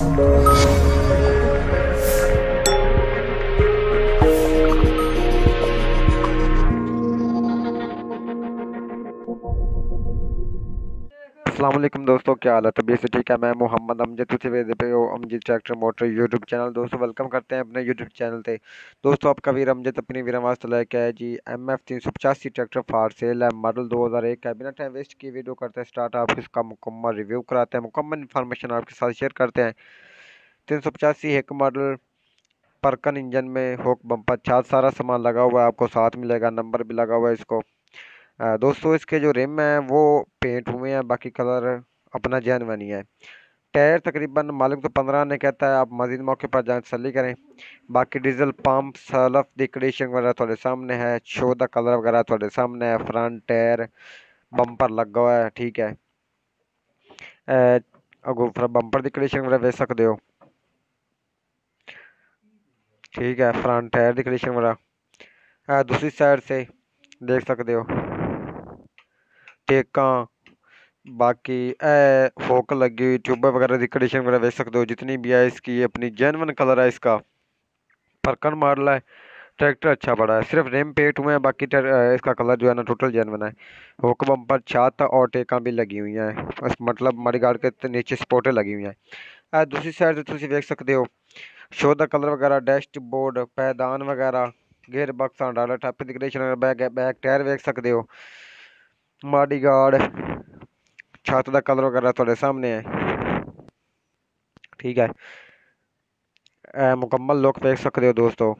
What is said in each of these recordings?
Música Aslam दोस्तों, क्या हाल है? तबीयत से ठीक है? मैं मोहम्मद अमजद वेदे पे हो Amjad tractor motor YouTube channel. दोस्तों वेलकम करते हैं अपने यूट्यूब चैनल पे। दोस्तों, आपका वीर अमजद अपनी वीर वास्ते लेके आए जी एम एफ़ तीन सौ पचासी ट्रैक्टर फार सेल है। मॉडल दो हज़ार एक का बिना टाइम वेस्ट की वीडियो करते हैं। स्टार्ट आप इसका मुकम्मल रिव्यू कराते हैं। मुकम्मल इन्फॉर्मेशन आपके साथ शेयर करते हैं। तीन सौ पचासी एक मॉडल। परकन इंजन में होक बम्पर। छात सारा सामान लगा हुआ है आपको। साथ मिलेगा। नंबर भी लगा हुआ है इसको। दोस्तों, इसके जो रिम हैं, वो पेंट हुए हैं, बाकी कलर अपना जैन बनी है। टायर तकरीबन मालिक तो पंद्रह ने कहता है, आप मजीद मौके पर जाए तसली करें। बाकी डीजल पंप सलफ दी वगैरह थोड़े सामने है शो द कलर वगैरह थोड़े सामने है फ्रंट टायर बम्पर लगा हुआ है, ठीक है। अगो बंपर की वगैरह वेख सकते हो। ठीक है फ्रंट टायर की वगैरह। दूसरी साइड से देख सकते हो। टेका बाकी ए फोक लगी हुई ट्यूब वगैरह की कंडीशन वगैरह देख सकते हो जितनी भी है इसकी अपनी जेनवन कलर है इसका परकन मॉडल है ट्रैक्टर अच्छा बड़ा है सिर्फ़ रेम पेट हुए हैं बाकी इसका कलर जो है ना टोटल जेनवन है हुक बम्पर छात और टेका भी लगी हुई हैं मतलब मड़ी गाड़ के नीचे स्पोर्टें लगी हुई हैं दूसरी साइड से तुम देख सकते हो शो द कलर वगैरह डैश बोर्ड पैदान वगैरह गेयर बक्स डाला टैप कंडीशन बैक बैक टायर देख सकते हो माडी गार्ड छत का कलर वगैरह थोड़े सामने है ठीक है मुकम्मल लुक देख सकते हो दोस्तों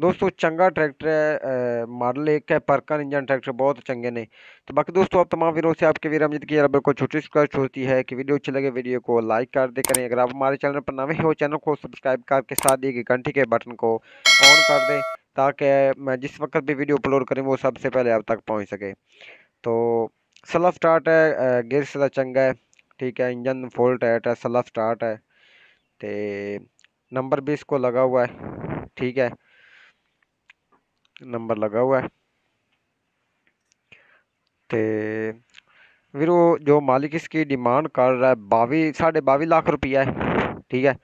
दोस्तों चंगा ट्रैक्टर है मॉडल एक है परकन इंजन ट्रैक्टर बहुत चंगे ने तो बाकी दोस्तों आप तमाम वीरों से आपके वीर अमजद की रबर को छोटी रिक्वेस्ट होती है कि वीडियो अच्छी लगे वीडियो को लाइक कर दे करें अगर आप हमारे चैनल पर नए हो चैनल को सब्सक्राइब करके साथ दिए घंटी के बटन को ऑन कर दें ताकि मैं जिस वक्त भी वीडियो अपलोड करें, वो सबसे पहले आप तक पहुँच सके। तो सलफ स्टार्ट है गेयर से चंगा है, ठीक है, इंजन फुल टाइट है सलफ स्टार्ट है। तो नंबर भी इसको लगा हुआ है, ठीक है। नंबर लगा हुआ है। तो फिर वो जो मालिक इसकी डिमांड कर रहा है, बावी, साढ़े बावी लाख रुपया है, ठीक है।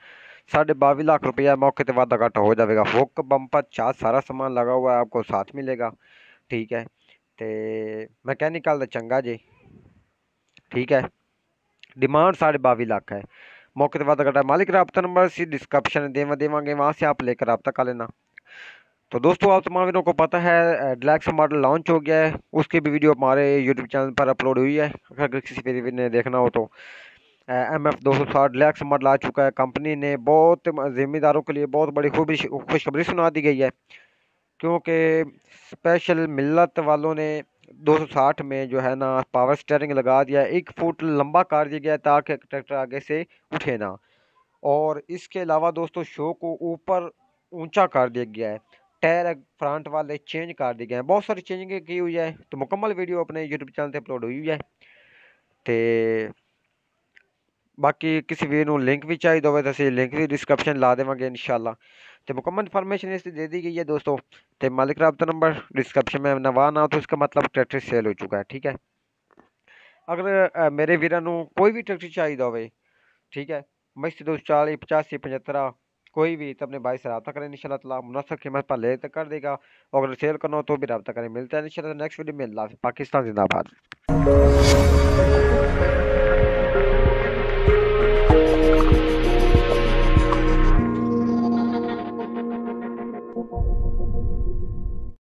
साढ़े बावी लाख रुपया मौके पर वादा घाटा हो जाएगा हुक, बम्पर चार सारा सामान लगा हुआ है, आपको साथ मिलेगा। ठीक है। तो मैकेनिकल चंगा जी। ठीक है। डिमांड साढ़े बावी लाख है। मौके पर वादा घाटा। मालिक, रबता नंबर सी डिस्क्रिप्शन देवा देवांगे वहाँ से आप लेकर रबता कर लेना। तो दोस्तों, आप तमाम को पता है डिलैक्स मॉडल लॉन्च हो गया है। उसकी भी वीडियो हमारे यूट्यूब चैनल पर अपलोड हुई है। अगर किसी भी ने देखना हो तो। एम एफ़ दो सौ साठ डिलैक्स मॉडल आ चुका है। कंपनी ने बहुत ज़िम्मेदारों के लिए बहुत बड़ी खूब, खुशखबरी सुना दी गई है। क्योंकि स्पेशल मिलत वालों ने 260 में जो है ना पावर स्टेयरिंग लगा दिया। एक फुट लंबा कर दिया गया ताकि ट्रैक्टर आगे से उठे ना। और इसके अलावा दोस्तों, शो को ऊपर ऊँचा कर दिया गया है। टायर फ्रंट वाले चेंज कर दिए गए हैं। बहुत सारी चेंजिंग की हुई है। तो मुकम्मल वीडियो अपने यूट्यूब चैनल पर अपलोड हुई है। तो बाकी किसी वीर ਨੂੰ ਲਿੰਕ ਵੀ ਚਾਹੀਦਾ ਹੋਵੇ ਤਾਂ ਅਸੀਂ ਲਿੰਕ ਵੀ ਡਿਸਕ੍ਰਿਪਸ਼ਨ ਲਾ ਦੇਵਾਂਗੇ ਇਨਸ਼ਾਅੱਲਾ ਤੇ ਮੁਕੰਮਲ ਇਨਫੋਰਮੇਸ਼ਨ ਇਸ दे दी गई है दोस्तों तो मालिक रबता नंबर डिस्क्रिप्शन में नवा ना तो इसका मतलब ट्रैक्टर सेल हो चुका है ठीक है अगर मेरे वीर कोई भी ट्रैक्टर चाहिए हो ठीक है मस्त दो चालीस पचासी पचहत्तर कोई भी तो अपने भाई से रब्ता करें इन तला मुनासब कीमत पर ले तक कर देगा और अगर सेल करना हो तो भी रब्ता करें मिलता है इन नेक्स्ट वीडियो में अल्लाह पाकिस्तान जिंदाबाद